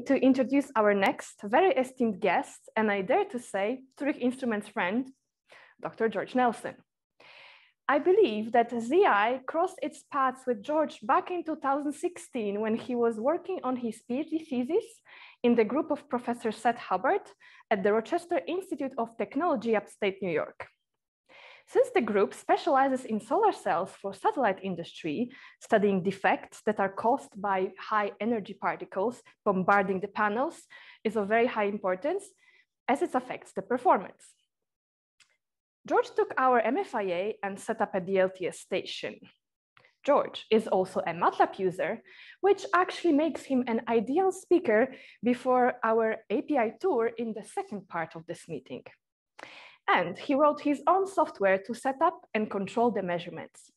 to introduce our next very esteemed guest, and I dare to say, Zurich Instruments friend, Dr. George Nelson. I believe that ZI crossed its paths with George back in 2016 when he was working on his PhD thesis in the group of Professor Seth Hubbard at the Rochester Institute of Technology, upstate New York. Since the group specializes in solar cells for satellite industry, studying defects that are caused by high energy particles bombarding the panels is of very high importance as it affects the performance. George took our MFIA and set up a DLTS station. George is also a MATLAB user, which actually makes him an ideal speaker before our API tour in the second part of this meeting. And he wrote his own software to set up and control the measurements.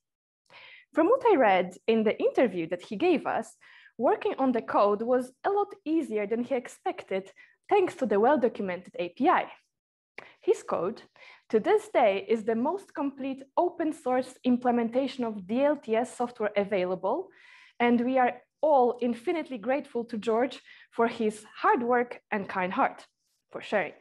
From what I read in the interview that he gave us, working on the code was a lot easier than he expected, thanks to the well-documented API. His code, to this day, is the most complete open source implementation of DLTS software available, and we are all infinitely grateful to George for his hard work and kind heart for sharing.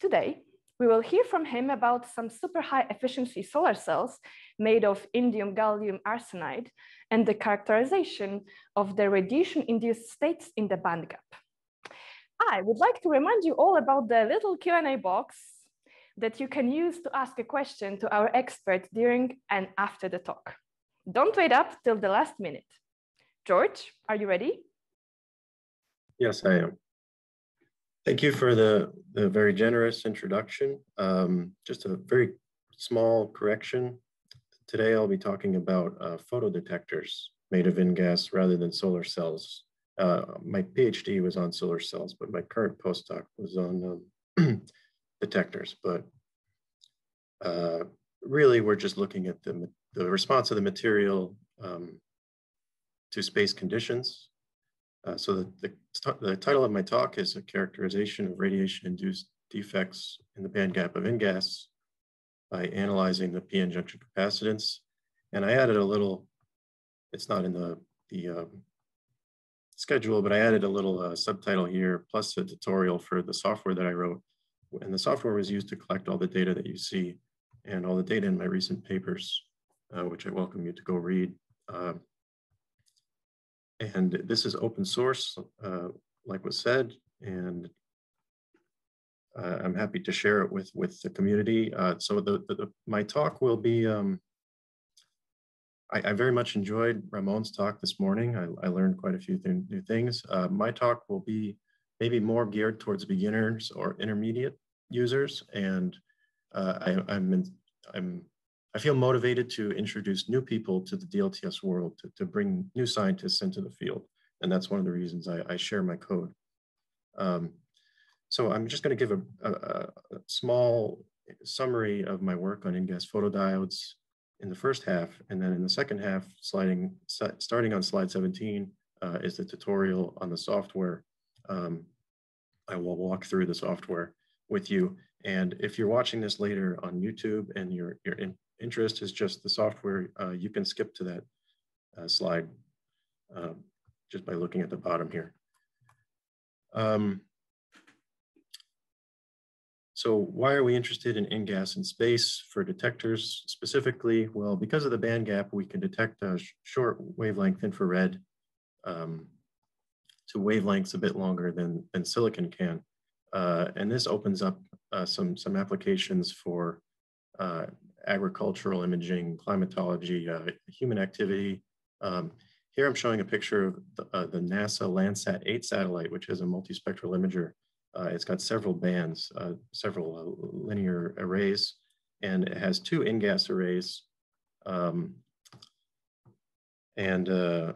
Today, we will hear from him about some super high efficiency solar cells made of indium gallium arsenide and the characterization of the radiation induced states in the band gap. I would like to remind you all about the little Q&A box that you can use to ask a question to our expert during and after the talk. Don't wait up till the last minute. George, are you ready? Yes, I am. Thank you for the, the very generous introduction. Um, just a very small correction. Today I'll be talking about uh, photodetectors made of InGaAs rather than solar cells. Uh, my PhD was on solar cells, but my current postdoc was on um, detectors. But uh, really, we're just looking at the, the response of the material um, to space conditions uh, so the, the, the, title of my talk is a characterization of radiation-induced defects in the band gap of InGaAs by analyzing the PN junction capacitance. And I added a little, it's not in the, the um, schedule, but I added a little uh, subtitle here, plus a tutorial for the software that I wrote. And the software was used to collect all the data that you see and all the data in my recent papers, uh, which I welcome you to go read. Um, and this is open source, uh, like was said, and uh, I'm happy to share it with, with the community. Uh, so the, the, the, my talk will be, um, I, I, very much enjoyed Ramon's talk this morning. I, I learned quite a few th new things. Uh, my talk will be maybe more geared towards beginners or intermediate users. And uh, I, I'm, in, I'm I feel motivated to introduce new people to the DLTS world, to, to bring new scientists into the field. And that's one of the reasons I, I share my code. Um, so I'm just going to give a, a, a, small summary of my work on InGaAs photodiodes in the first half. And then in the second half, sliding, starting on slide 17, uh, is the tutorial on the software. Um, I will walk through the software with you. And if you're watching this later on YouTube and you're, you're in, interest is just the software, uh, you can skip to that uh, slide uh, just by looking at the bottom here. Um, so why are we interested in InGaAs in space for detectors specifically? Well, because of the band gap, we can detect a short wavelength infrared um, to wavelengths a bit longer than, than silicon can. Uh, and this opens up uh, some, some applications for uh, agricultural imaging, climatology, uh, human activity. Um, here I'm showing a picture of the, uh, the, NASA Landsat 8 satellite, which is a multispectral imager. Uh, it's got several bands, uh, several uh, linear arrays, and it has two InGaAs arrays. Um, and uh,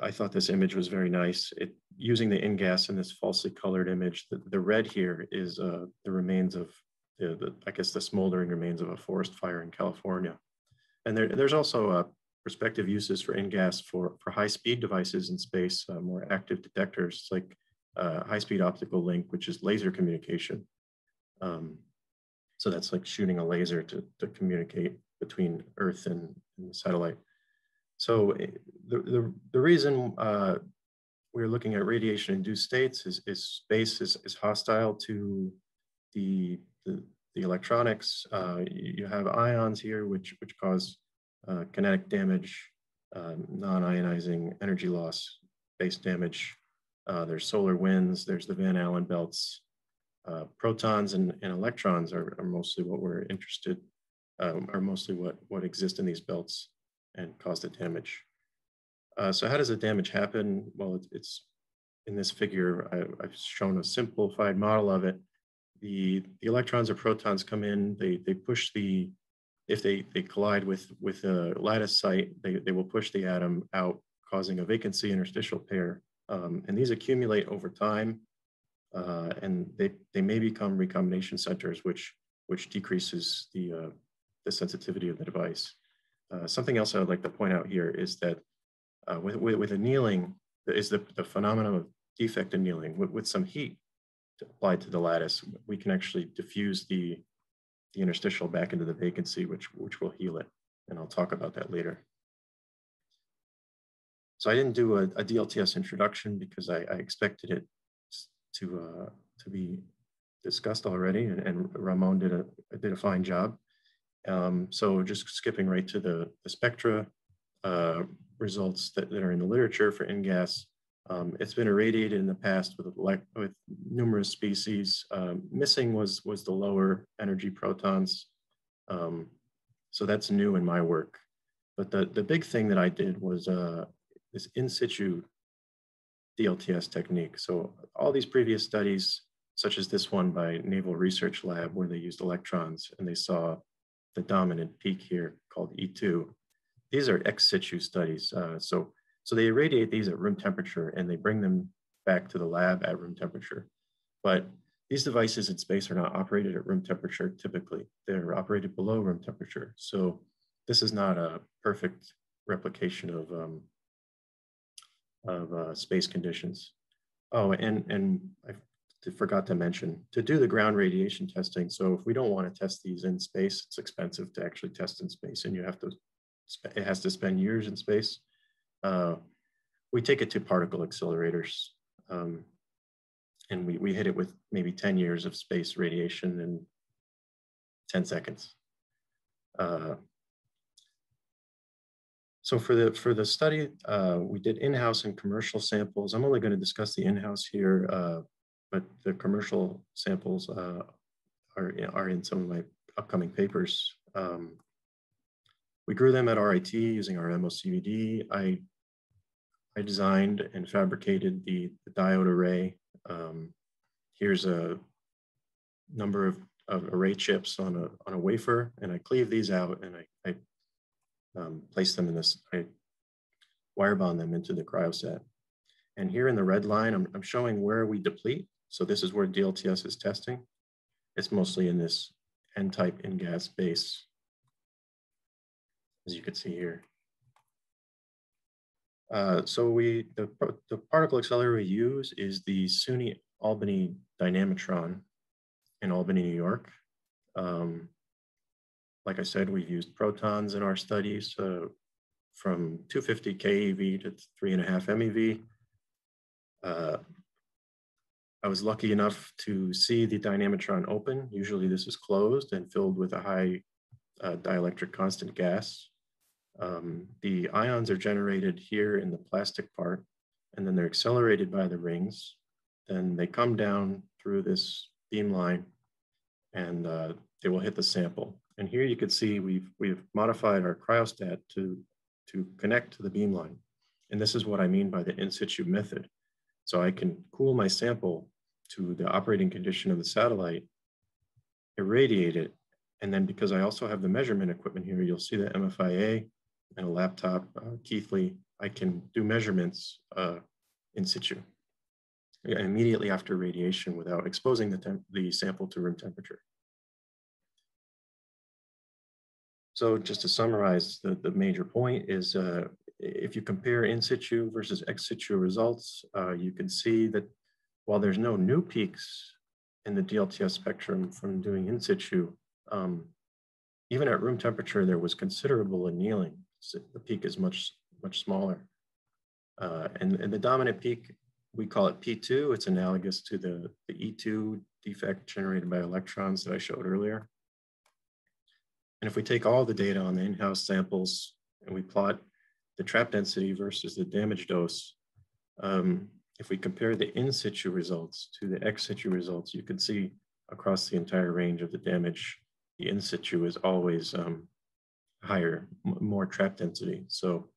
I thought this image was very nice. It, using the InGaAs in this falsely colored image, the, the red here is the remains of the, the, I guess the smoldering remains of a forest fire in California. And there, there's also uh, prospective uses for InGaAs for, for high-speed devices in space, uh, more active detectors like uh, high-speed optical link, which is laser communication. Um, so that's like shooting a laser to, to communicate between Earth and, and the satellite. So eh, the, the, the reason uh, we're looking at radiation-induced states. Is, is space is, is hostile to the, the, electronics. Uh, you have ions here, which, which cause uh, kinetic damage, um, non-ionizing energy loss, base damage. Uh, there's solar winds, there's the Van Allen belts. Uh, protons and, and electrons are, are, mostly what we're interested, um, are mostly what, what exist in these belts and cause the damage. Uh, so how does the damage happen? Well, it, it's in this figure, I, have shown a simplified model of it. The, the electrons or protons come in, they, they push the, if they, they collide with, with a lattice site, they, they will push the atom out, causing a vacancy interstitial pair. Um, and these accumulate over time, uh, and they, they may become recombination centers, which, which decreases the, uh, the sensitivity of the device. Uh, something else I would like to point out here is that uh, with, with, with, annealing is the, the phenomenon of defect annealing. With, with some heat applied to the lattice, we can actually diffuse the, the interstitial back into the vacancy, which, which will heal it. And I'll talk about that later. So I didn't do a, a DLTS introduction because I, I expected it to, uh, to be discussed already, and, and Ramon did a, did a fine job. Um, so just skipping right to the, the spectra, uh, results that, that are in the literature for InGaAs. Um, it's been irradiated in the past with, with numerous species. Um, missing was, was the lower energy protons. Um, so that's new in my work. But the, the big thing that I did was uh, this in situ DLTS technique. So all these previous studies, such as this one by Naval Research Lab, where they used electrons and they saw the dominant peak here called E2, these are ex situ studies. Uh, so, so they irradiate these at room temperature and they bring them back to the lab at room temperature. But these devices in space are not operated at room temperature typically. They're operated below room temperature. So this is not a perfect replication of, um, of uh, space conditions. Oh, and, and I forgot to mention, to do the ground radiation testing, so if we don't want to test these in space, it's expensive to actually test in space and you have to it has to spend years in space. Uh, we take it to particle accelerators um, and we, we hit it with maybe 10 years of space radiation in 10 seconds. Uh, so for the for the study, uh, we did in-house and commercial samples. I'm only going to discuss the in-house here, uh, but the commercial samples uh, are are in some of my upcoming papers. Um, we grew them at RIT using our MOCVD. I, I designed and fabricated the, the diode array. Um, here's a number of, of, array chips on a, on a wafer, and I cleave these out and I, I um, place them in this, I wire bond them into the cryostat. And here in the red line, I'm, I'm showing where we deplete. So this is where DLTS is testing. It's mostly in this N-type InGaAs base as you can see here. Uh, so we the, the particle accelerator we use is the SUNY Albany Dynamitron in Albany, New York. Um, like I said, we've used protons in our studies uh, from 250 keV to three and a half MeV. Uh, I was lucky enough to see the dynamitron open. Usually this is closed and filled with a high uh, dielectric constant gas. Um, the ions are generated here in the plastic part, and then they're accelerated by the rings. Then they come down through this beam line, and uh, they will hit the sample. And here you can see we've, we've modified our cryostat to, to connect to the beam line. And this is what I mean by the in situ method. So I can cool my sample to the operating condition of the satellite, irradiate it, and then because I also have the measurement equipment here, you'll see the MFIA and a laptop, uh, Keithley, I can do measurements uh, in situ immediately after radiation without exposing the, the sample to room temperature. So just to summarize, the, the major point is uh, if you compare in situ versus ex situ results, uh, you can see that while there's no new peaks in the DLTS spectrum from doing in situ, um, even at room temperature, there was considerable annealing the peak is much, much smaller. Uh, and, and the dominant peak we call it P2. It's analogous to the, the E2 defect generated by electrons that I showed earlier. And if we take all the data on the in-house samples and we plot the trap density versus the damage dose, um, if we compare the in situ results to the ex situ results, you can see across the entire range of the damage, the in situ is always um, higher, more trap density. So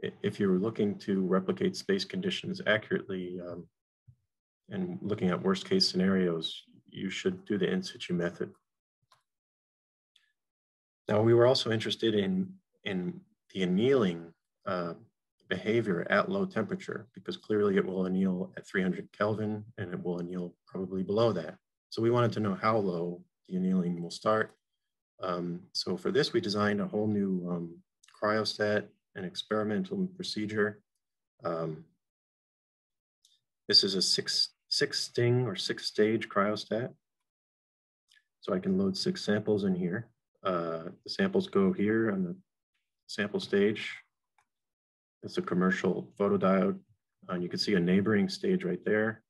if you're looking to replicate space conditions accurately um, and looking at worst case scenarios, you should do the in situ method. Now, we were also interested in, in the annealing uh, behavior at low temperature because clearly it will anneal at 300 Kelvin and it will anneal probably below that. So we wanted to know how low the annealing will start. Um, so for this, we designed a whole new um, cryostat and experimental procedure. Um, this is a six, six sting or six stage cryostat. So I can load six samples in here. Uh, the samples go here on the sample stage. It's a commercial photodiode. And you can see a neighboring stage right there.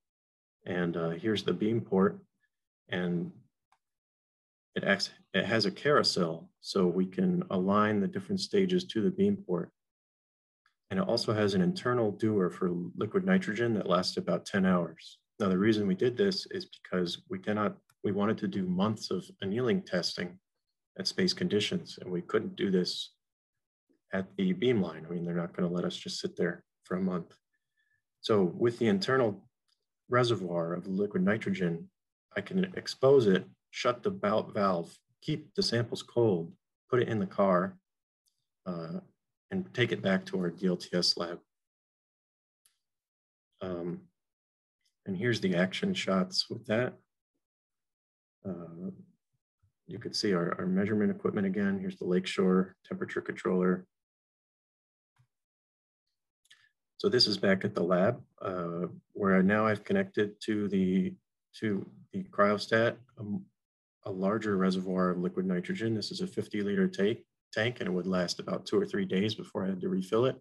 And uh, here's the beam port. And it, acts, it has a carousel, so we can align the different stages to the beam port. And it also has an internal dewar for liquid nitrogen that lasts about 10 hours. Now, the reason we did this is because we cannot, we wanted to do months of annealing testing at space conditions, and we couldn't do this at the beamline. I mean, they're not going to let us just sit there for a month. So with the internal reservoir of liquid nitrogen, I can expose it, shut the valve, keep the samples cold, put it in the car, uh, and take it back to our DLTS lab. Um, and here's the action shots with that. Uh, you could see our, our measurement equipment again. Here's the Lakeshore temperature controller. So this is back at the lab uh, where now I've connected to the to the cryostat um, a larger reservoir of liquid nitrogen. This is a 50 liter tank, tank and it would last about two or three days before I had to refill it.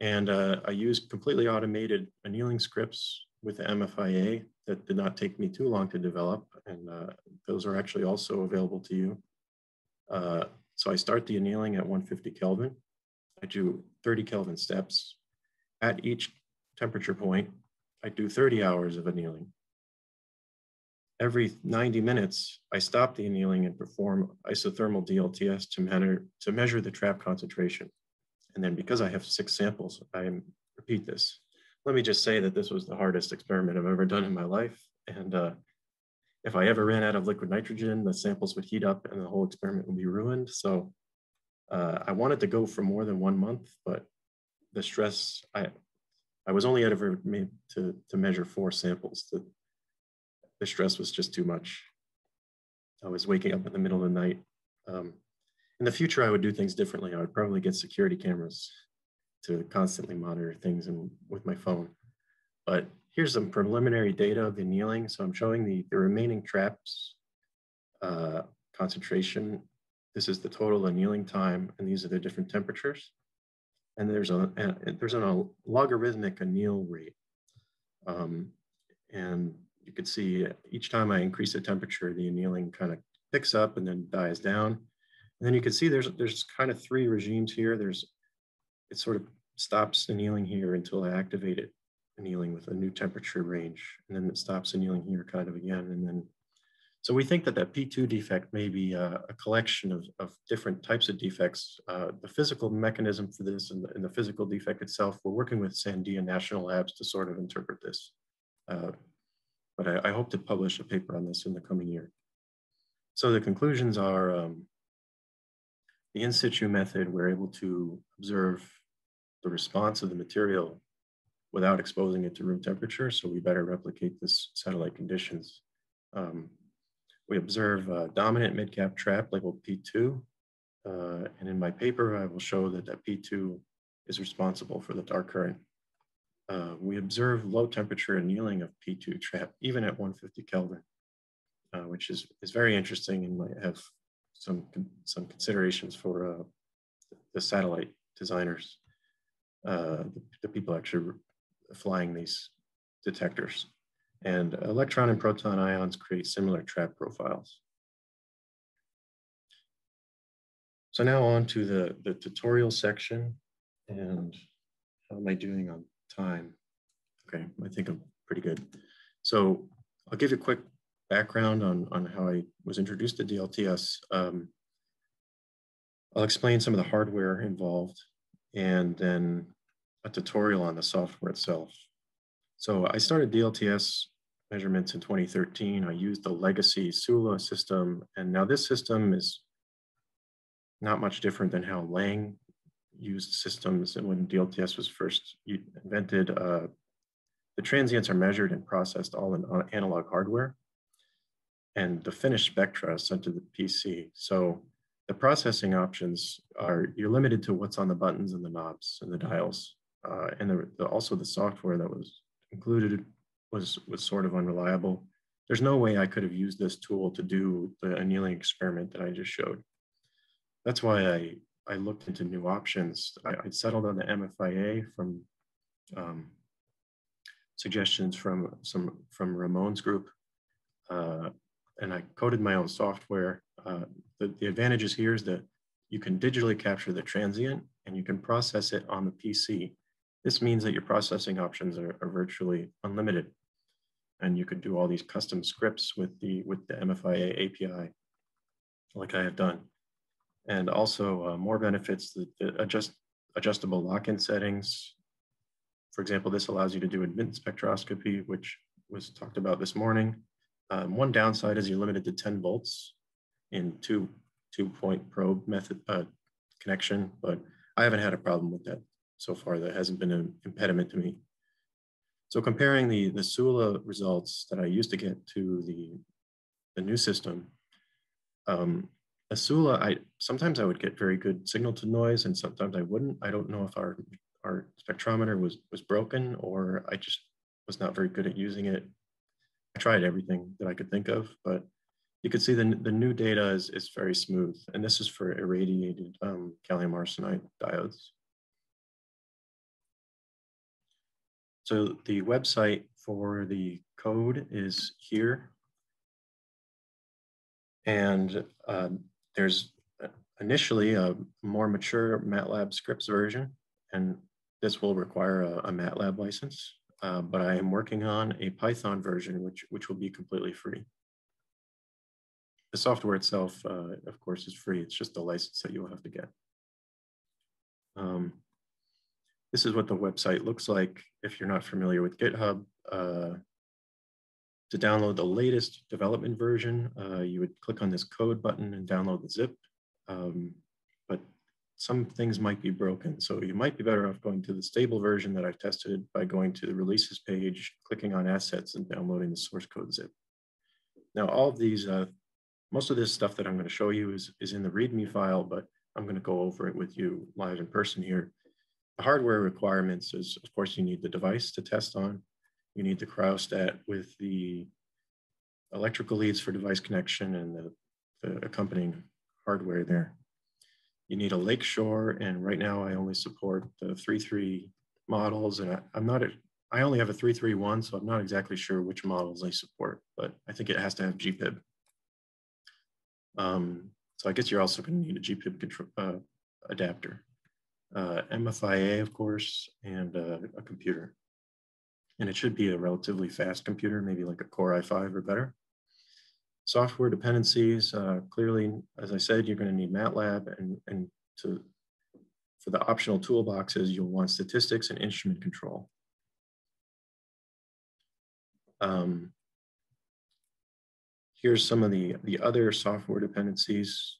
And uh, I used completely automated annealing scripts with the MFIA that did not take me too long to develop. And uh, those are actually also available to you. Uh, so I start the annealing at 150 Kelvin. I do 30 Kelvin steps. At each temperature point, I do 30 hours of annealing. Every 90 minutes, I stop the annealing and perform isothermal DLTS to, measure, to measure the trap concentration. And then because I have six samples, I repeat this let me just say that this was the hardest experiment I've ever done in my life. And uh, if I ever ran out of liquid nitrogen, the samples would heat up and the whole experiment would be ruined. So uh, I wanted to go for more than one month, but the stress, I, I was only ever made to, to measure four samples. The, the stress was just too much. I was waking up in the middle of the night. Um, in the future, I would do things differently. I would probably get security cameras to constantly monitor things and with my phone. But here's some preliminary data of the annealing. So I'm showing the, the remaining traps uh, concentration. This is the total annealing time, and these are the different temperatures. And there's a, a there's a logarithmic anneal rate. Um, and you can see each time I increase the temperature, the annealing kind of picks up and then dies down. And then you can see there's there's kind of three regimes here. There's it sort of stops annealing here until I activate it annealing with a new temperature range. And then it stops annealing here kind of again. And then, so we think that that P2 defect may be a, a collection of, of different types of defects. Uh, the physical mechanism for this and the, and the, physical defect itself, we're working with Sandia National Labs to sort of interpret this. Uh, but I, I, hope to publish a paper on this in the coming year. So the conclusions are um, the in situ method, we're able to observe the response of the material without exposing it to room temperature. So we better replicate this satellite conditions. Um, we observe a dominant mid-gap trap labeled P2. Uh, and in my paper, I will show that that P2 is responsible for the dark current. Uh, we observe low temperature annealing of P2 trap, even at 150 Kelvin, uh, which is, is very interesting and might have some, some considerations for uh, the satellite designers, uh, the, the, people actually flying these detectors. And electron and proton ions create similar trap profiles. So now on to the, the tutorial section. And how am I doing on time? Okay, I think I'm pretty good. So I'll give you a quick background on, on how I was introduced to DLTS. Um, I'll explain some of the hardware involved and then a tutorial on the software itself. So I started DLTS measurements in 2013. I used the legacy SULA system, and now this system is not much different than how Lang used systems and when DLTS was first invented. Uh, the transients are measured and processed all in analog hardware, and the finished spectra sent to the PC. So the processing options are, you're limited to what's on the buttons and the knobs and the dials. Uh, and the, the, also the software that was included was, was sort of unreliable. There's no way I could have used this tool to do the annealing experiment that I just showed. That's why I, I looked into new options. I, I settled on the MFIA from um, suggestions from some from Ramon's group. Uh, and I coded my own software. Uh, the, the advantages here is that you can digitally capture the transient and you can process it on the PC. This means that your processing options are, are virtually unlimited. And you could do all these custom scripts with the, with the MFIA API, like I have done. And also uh, more benefits, the, adjust, adjustable lock-in settings. For example, this allows you to do admittance spectroscopy, which was talked about this morning. Um, one downside is you're limited to 10 volts in two, two point probe method uh, connection, but I haven't had a problem with that so far. That hasn't been an impediment to me. So comparing the, the SULA results that I used to get to the, the new system, um, a SULA, I, sometimes I would get very good signal to noise and sometimes I wouldn't. I don't know if our, our spectrometer was, was broken or I just was not very good at using it I tried everything that I could think of, but you can see the, the new data is, is very smooth. And this is for irradiated um, gallium arsenide diodes. So the website for the code is here. And um, there's initially a more mature MATLAB scripts version, and this will require a, a MATLAB license uh, but I am working on a Python version, which, which will be completely free. The software itself, uh, of course, is free. It's just the license that you'll have to get. Um, this is what the website looks like if you're not familiar with GitHub. Uh, to download the latest development version, uh, you would click on this code button and download the zip. Um, but some things might be broken. So you might be better off going to the stable version that I've tested by going to the releases page, clicking on assets and downloading the source code zip. Now, all of these, uh, most of this stuff that I'm going to show you is, is in the README file, but I'm going to go over it with you live in person here. The hardware requirements is, of course, you need the device to test on. You need the cryostat with the electrical leads for device connection and the, the accompanying hardware there you need a lakeshore. And right now I only support the 3.3 models and I, am not, a, I only have a 3.3.1, so I'm not exactly sure which models I support, but I think it has to have GPIB. Um, so I guess you're also gonna need a GPIB control, uh, adapter. Uh, MFIA, of course, and uh, a computer. And it should be a relatively fast computer, maybe like a Core i5 or better. Software dependencies, uh, clearly, as I said, you're going to need MATLAB and, and to, for the optional toolboxes, you'll want statistics and instrument control. Um, here's some of the, the other software dependencies.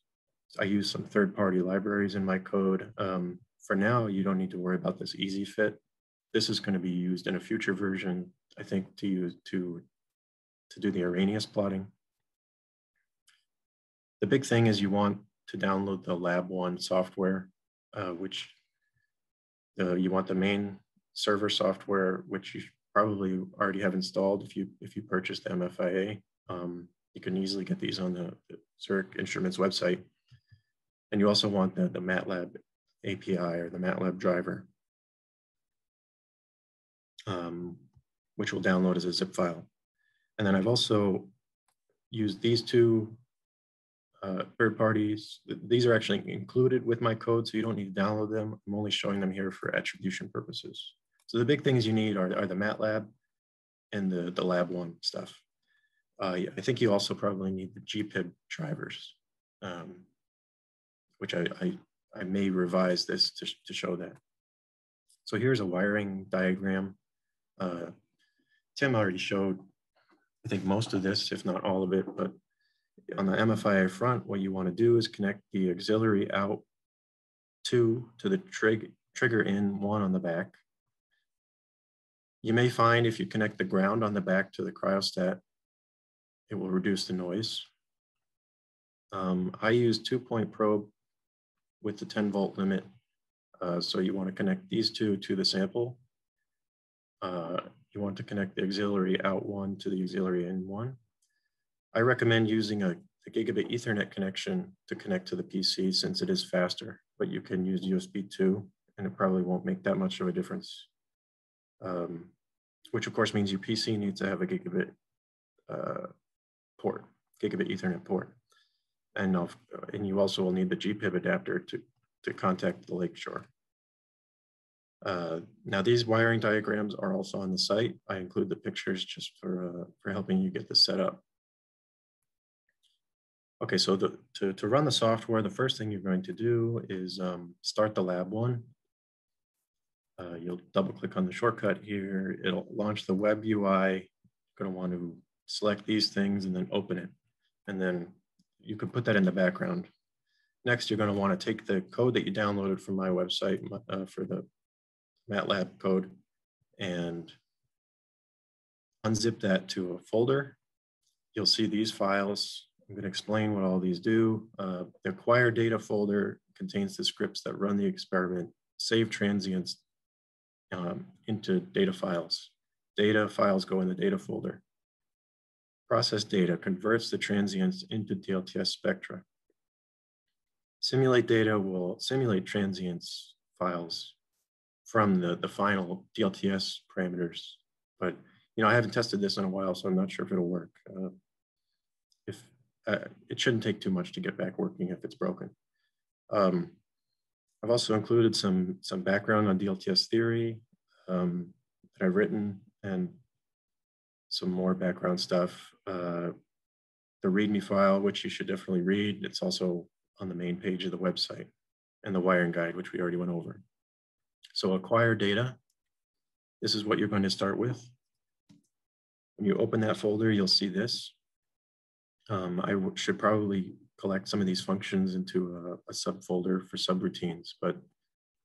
I use some third-party libraries in my code. Um, for now, you don't need to worry about this EzyFit. This is going to be used in a future version, I think, to use to, to do the Arrhenius plotting. The big thing is you want to download the LabOne software, uh, which uh, you want the main server software, which you probably already have installed if you if you purchase the MFIA. Um, you can easily get these on the, the Zurich Instruments website. And you also want the, the MATLAB API or the MATLAB driver. Um, which will download as a zip file. And then I've also used these two uh, third parties. These are actually included with my code, so you don't need to download them. I'm only showing them here for attribution purposes. So the big things you need are, are the MATLAB and the, the LabOne stuff. Uh, I think you also probably need the GPIB drivers, um, which I, I, I, may revise this to, to show that. So here's a wiring diagram. Uh, Tim already showed, I think most of this, if not all of it, but on the MFIA front, what you want to do is connect the auxiliary out two to the trig trigger in one on the back. You may find if you connect the ground on the back to the cryostat, it will reduce the noise. Um, I use two point probe with the 10 volt limit. Uh, so you want to connect these two to the sample. Uh, you want to connect the auxiliary out one to the auxiliary in one. I recommend using a, a, gigabit ethernet connection to connect to the PC since it is faster, but you can use USB 2 and it probably won't make that much of a difference. Um, which of course means your PC needs to have a gigabit uh, port, gigabit ethernet port. And, and you also will need the GPIB adapter to, to contact the Lakeshore. Uh, now these wiring diagrams are also on the site. I include the pictures just for, uh, for helping you get this set up. Okay, so the, to, to run the software, the first thing you're going to do is um, start the LabOne. Uh, you'll double click on the shortcut here. It'll launch the web UI. You're gonna want to select these things and then open it. And then you can put that in the background. Next, you're gonna wanna take the code that you downloaded from my website uh, for the MATLAB code and unzip that to a folder. You'll see these files I'm going to explain what all these do. Uh, the acquire data folder contains the scripts that run the experiment, save transients um, into data files. Data files go in the data folder. Process data converts the transients into DLTS spectra. Simulate data will simulate transients files from the, the final DLTS parameters. But you know, I haven't tested this in a while, so I'm not sure if it'll work. Uh, if uh, it shouldn't take too much to get back working if it's broken. Um, I've also included some, some background on DLTS theory um, that I've written and some more background stuff. Uh, the README file, which you should definitely read. It's also on the main page of the website and the wiring guide, which we already went over. So acquire data. This is what you're going to start with. When you open that folder, you'll see this. Um, I should probably collect some of these functions into a, a subfolder for subroutines, but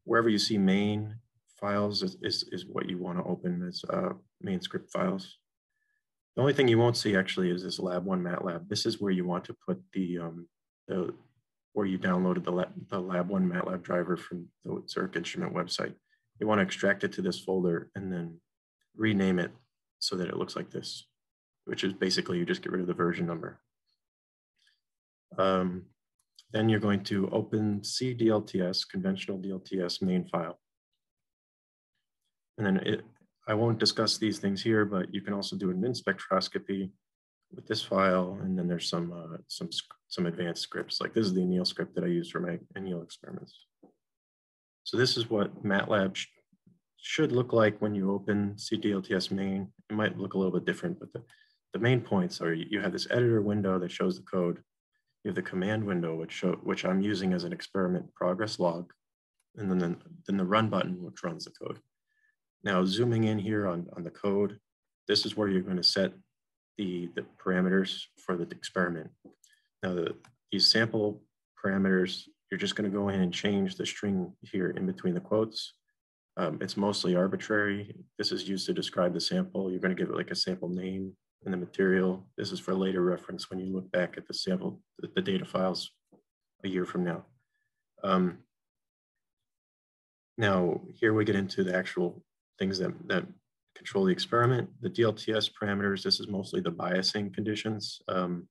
wherever you see main files is, is, is what you want to open as uh, main script files. The only thing you won't see actually is this LabOne MATLAB. This is where you want to put the, um, the where you downloaded the, lab, the LabOne MATLAB driver from the Zurich instrument website. You want to extract it to this folder and then rename it so that it looks like this, which is basically you just get rid of the version number. Um, then you're going to open CDLTS, conventional DLTS main file. And then it, I won't discuss these things here, but you can also do admittance spectroscopy with this file. And then there's some, uh, some, some advanced scripts. Like this is the anneal script that I use for my anneal experiments. So this is what MATLAB sh should look like when you open CDLTS main. It might look a little bit different, but the, the main points are you have this editor window that shows the code. You have the command window, which show, which I'm using as an experiment progress log, and then, then, then the run button, which runs the code. Now zooming in here on, on the code, this is where you're going to set the, the parameters for the experiment. Now the, these sample parameters, you're just going to go in and change the string here in between the quotes. Um, it's mostly arbitrary. This is used to describe the sample. You're going to give it like a sample name in the material. This is for later reference when you look back at the sample, the, the data files a year from now. Um, now, here we get into the actual things that, that control the experiment. The DLTS parameters, this is mostly the biasing conditions. Um,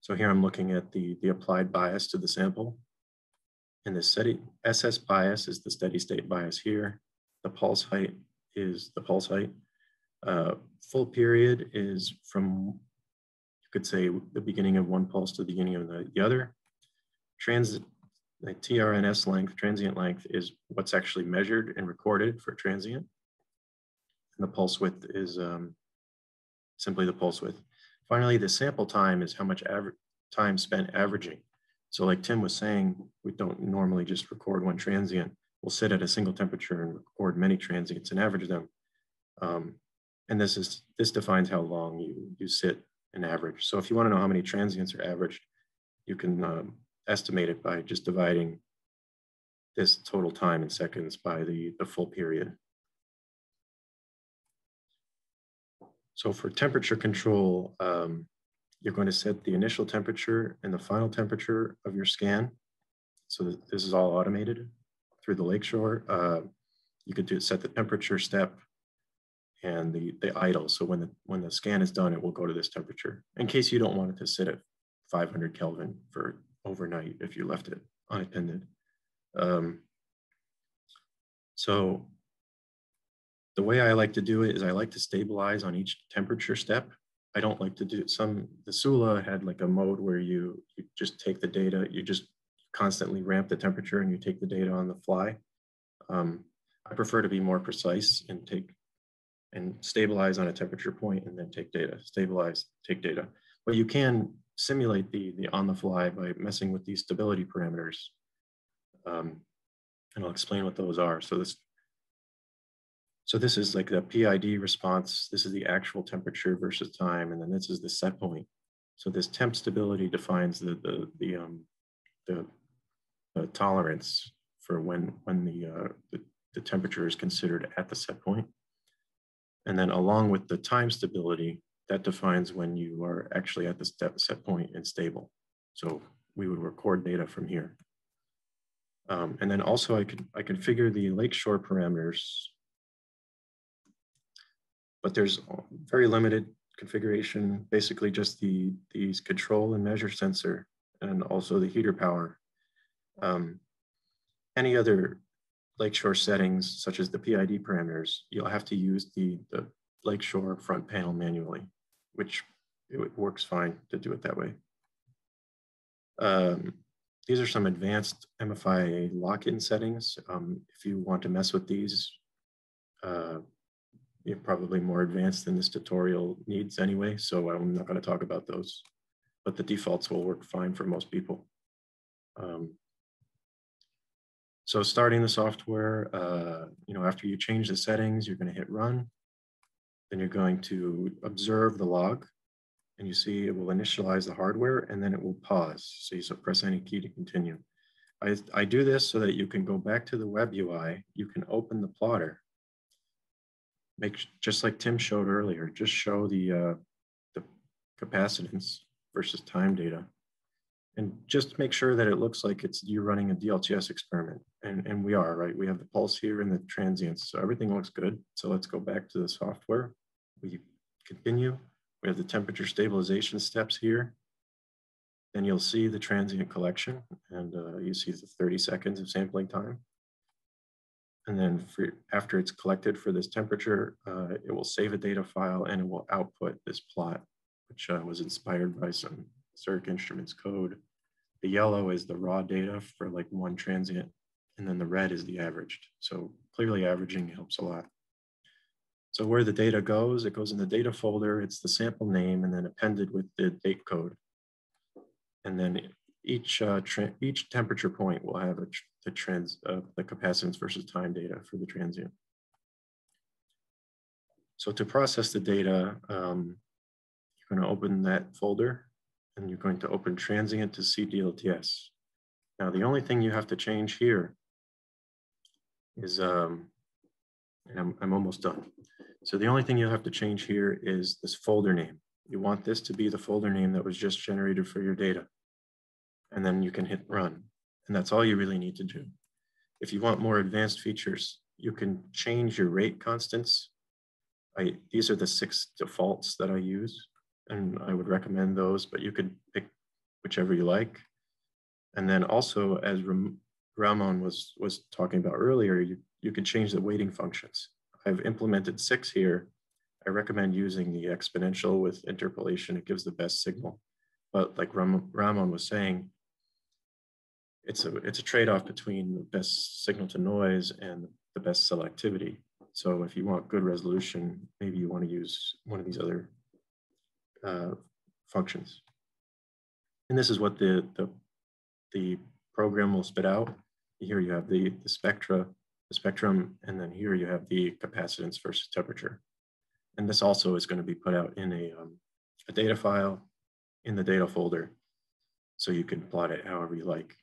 so here I'm looking at the, the applied bias to the sample. And the steady SS bias is the steady state bias here. The pulse height is the pulse height. Uh, full period is from, you could say the beginning of one pulse to the beginning of the, the other. Transit, the TRNS length, transient length is what's actually measured and recorded for transient. And the pulse width is um, simply the pulse width. Finally, the sample time is how much time spent averaging. So like Tim was saying, we don't normally just record one transient. We'll sit at a single temperature and record many transients and average them. Um, and this is this defines how long you, you sit and average. So if you want to know how many transients are averaged, you can um, estimate it by just dividing this total time in seconds by the, the full period. So for temperature control, um, you're going to set the initial temperature and the final temperature of your scan. So this is all automated through the Lakeshore. Uh, you could do set the temperature step and the, the idle. So when the, when the scan is done, it will go to this temperature in case you don't want it to sit at 500 Kelvin for overnight if you left it unattended. Um, so the way I like to do it is I like to stabilize on each temperature step. I don't like to do some, the Sula had like a mode where you, you just take the data, you just constantly ramp the temperature and you take the data on the fly. Um, I prefer to be more precise and take and stabilize on a temperature point and then take data, stabilize, take data. But you can simulate the, the on the fly by messing with these stability parameters. Um, and I'll explain what those are. So this, so this is like the PID response. This is the actual temperature versus time. And then this is the set point. So this temp stability defines the, the, the, um, the, the tolerance for when, when the, uh, the, the temperature is considered at the set point. And then along with the time stability, that defines when you are actually at the set point and stable. So we would record data from here. Um, and then also I could I configure the lakeshore parameters, but there's very limited configuration, basically just the these control and measure sensor and also the heater power. Um, any other lakeshore settings, such as the PID parameters, you'll have to use the, the lakeshore front panel manually, which it works fine to do it that way. Um, these are some advanced MFIA lock-in settings. Um, if you want to mess with these, uh, you're probably more advanced than this tutorial needs anyway, so I'm not going to talk about those. But the defaults will work fine for most people. Um, so starting the software, uh, you know, after you change the settings, you're going to hit run. Then you're going to observe the log and you see it will initialize the hardware and then it will pause. So you so press any key to continue. I, I do this so that you can go back to the web UI, you can open the plotter. Make just like Tim showed earlier, just show the, uh, the capacitance versus time data and just make sure that it looks like it's you're running a DLTS experiment. And, and we are, right? We have the pulse here and the transients. So everything looks good. So let's go back to the software. We continue. We have the temperature stabilization steps here. Then you'll see the transient collection and uh, you see the 30 seconds of sampling time. And then for, after it's collected for this temperature, uh, it will save a data file and it will output this plot, which uh, was inspired by some Zurich Instruments code. The yellow is the raw data for like one transient, and then the red is the averaged. So clearly averaging helps a lot. So where the data goes, it goes in the data folder, it's the sample name and then appended with the date code. And then each uh, each temperature point will have a tr the trans uh, the capacitance versus time data for the transient. So to process the data, um, you're going to open that folder and you're going to open transient to CDLTS. Now, the only thing you have to change here is, um, and I'm, I'm almost done. So the only thing you'll have to change here is this folder name. You want this to be the folder name that was just generated for your data. And then you can hit run. And that's all you really need to do. If you want more advanced features, you can change your rate constants. I, these are the six defaults that I use and I would recommend those, but you could pick whichever you like. And then also, as Ramon was, was talking about earlier, you, you can change the weighting functions. I've implemented six here I recommend using the exponential with interpolation. It gives the best signal. But like Ram Ramon was saying, it's a, it's a trade-off between the best signal to noise and the best selectivity. So if you want good resolution, maybe you want to use one of these other uh, functions. And this is what the, the, the program will spit out. Here you have the, the spectra, the spectrum, and then here you have the capacitance versus temperature. And this also is going to be put out in a, um, a data file in the data folder. So you can plot it however you like.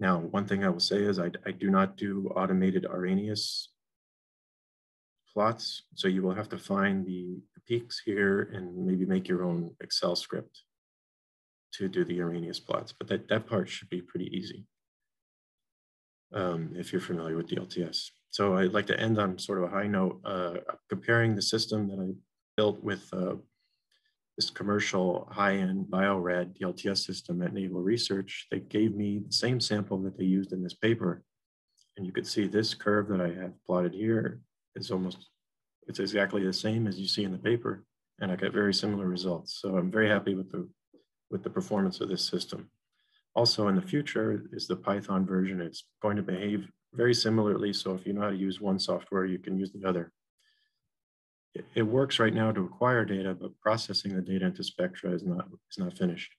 Now, one thing I will say is I, I do not do automated Arrhenius plots. So you will have to find the, peaks here and maybe make your own Excel script to do the Arrhenius plots, but that, that part should be pretty easy um, if you're familiar with DLTS. So I'd like to end on sort of a high note, uh, comparing the system that I built with uh, this commercial high-end BioRad DLTS system at Naval Research. They gave me the same sample that they used in this paper. And you could see this curve that I have plotted here is almost, it's exactly the same as you see in the paper. And I got very similar results. So I'm very happy with the with the performance of this system. Also in the future is the Python version. It's going to behave very similarly. So if you know how to use one software, you can use the other. It, it works right now to acquire data, but processing the data into Spectra is not, is not finished.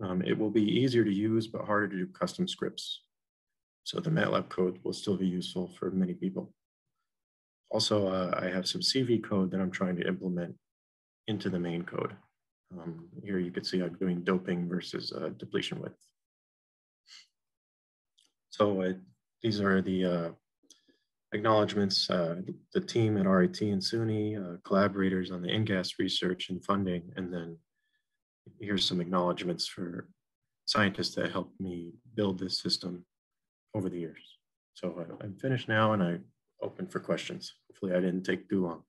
Um, it will be easier to use, but harder to do custom scripts. So the MATLAB code will still be useful for many people. Also, uh, I have some CV code that I'm trying to implement into the main code. Um, here you can see I'm doing doping versus uh, depletion width. So uh, these are the acknowledgments, uh, the team at RIT and SUNY, uh, collaborators on the InGaAs research and funding, and then here's some acknowledgments for scientists that helped me build this system over the years. So I, I'm finished now and I open for questions. Hopefully I didn't take too long.